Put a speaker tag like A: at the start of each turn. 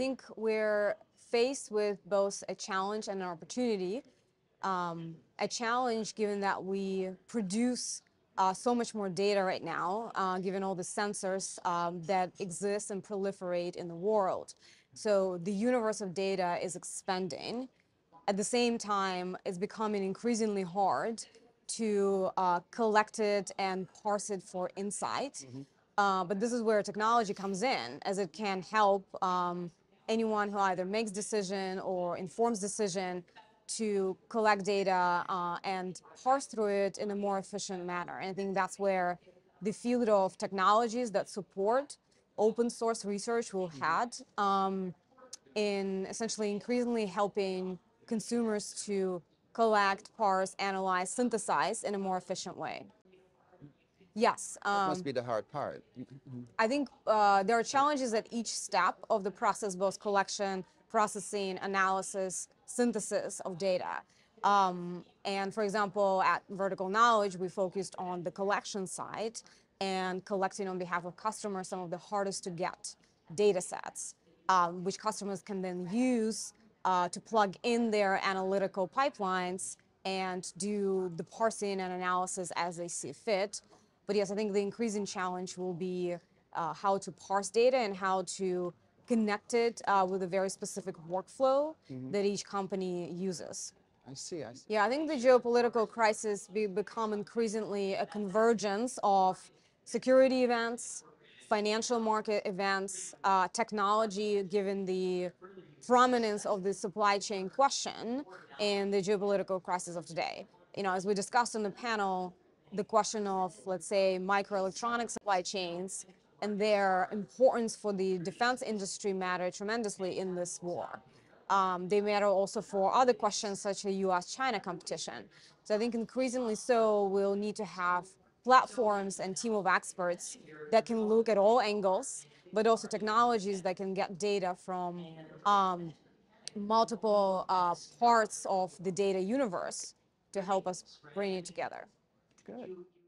A: think we're faced with both a challenge and an opportunity. Um, a challenge given that we produce uh, so much more data right now, uh, given all the sensors um, that exist and proliferate in the world. So the universe of data is expanding. At the same time, it's becoming increasingly hard to uh, collect it and parse it for insight.
B: Mm-hmm.
A: Uh, but this is where technology comes in, as it can help um, anyone who either makes decision or informs decision to collect data uh, and parse through it in a more efficient manner. And I think that's where the field of technologies that support open source research will head um, in essentially increasingly helping consumers to collect, parse, analyze, synthesize in a more efficient way. Yes.
B: That
A: Um,
B: must be the hard part.
A: I think uh, there are challenges at each step of the process, both collection, processing, analysis, synthesis of data. Um, and for example, at Vertical Knowledge, we focused on the collection side and collecting on behalf of customers some of the hardest to get data sets, um, which customers can then use uh, to plug in their analytical pipelines and do the parsing and analysis as they see fit. But yes, I think the increasing challenge will be uh, how to parse data and how to connect it uh, with a very specific workflow that each company uses.
B: I see, I see.
A: Yeah, I think the geopolitical crisis be, become increasingly a convergence of security events, financial market events, uh, technology, given the prominence of the supply chain question in the geopolitical crisis of today. You know, as we discussed on the panel, the question of, let's say, microelectronic supply chains and their importance for the defense industry matter tremendously in this war. Um, they matter also for other questions such as US-China competition. So I think increasingly so, we'll need to have platforms and team of experts that can look at all angles, but also technologies that can get data from um, multiple uh, parts of the data universe to help us bring it together.
B: Good.